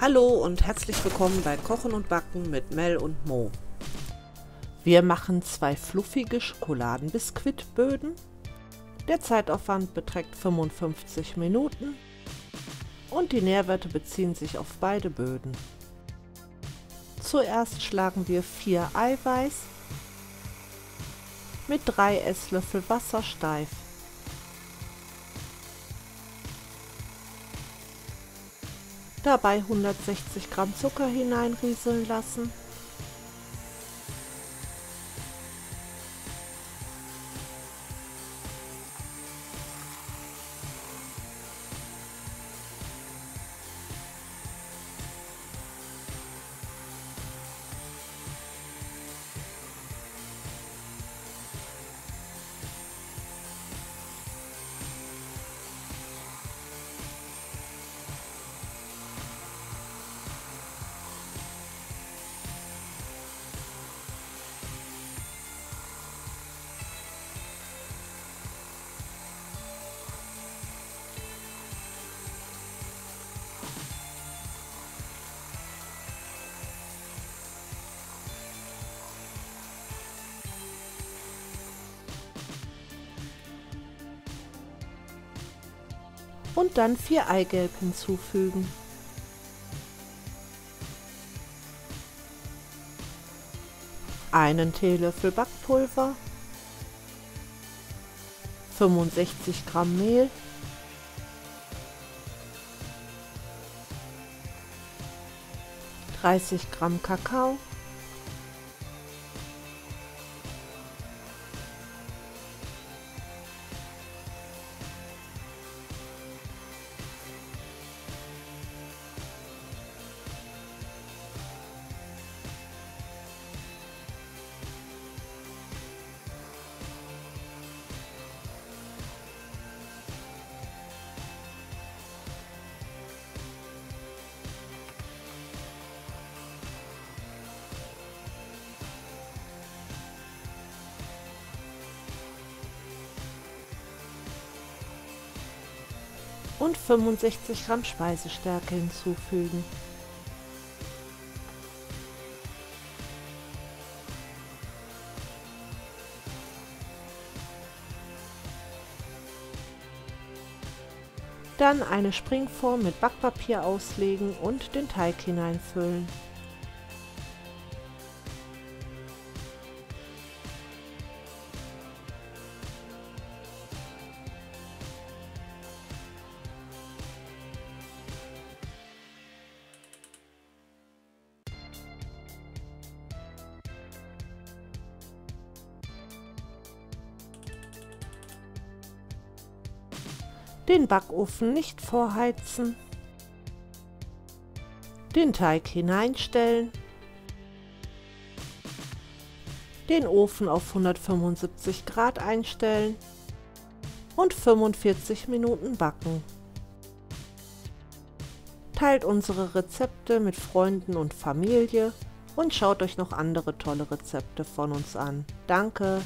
Hallo und herzlich willkommen bei Kochen und Backen mit Mel und Mo. Wir machen zwei fluffige Schokoladenbiskuitböden. Der Zeitaufwand beträgt 55 Minuten und die Nährwerte beziehen sich auf beide Böden. Zuerst schlagen wir 4 Eiweiß mit 3 Esslöffel Wasser steif. Dabei 160 Gramm Zucker hineinrieseln lassen. Und dann 4 Eigelb hinzufügen. Einen Teelöffel Backpulver, 65 Gramm Mehl, dreißig Gramm Kakao, und 65 Gramm Speisestärke hinzufügen. Dann eine Springform mit Backpapier auslegen und den Teig hineinfüllen. Den Backofen nicht vorheizen, den Teig hineinstellen, den Ofen auf 175 Grad einstellen und 45 Minuten backen. Teilt unsere Rezepte mit Freunden und Familie und schaut euch noch andere tolle Rezepte von uns an. Danke!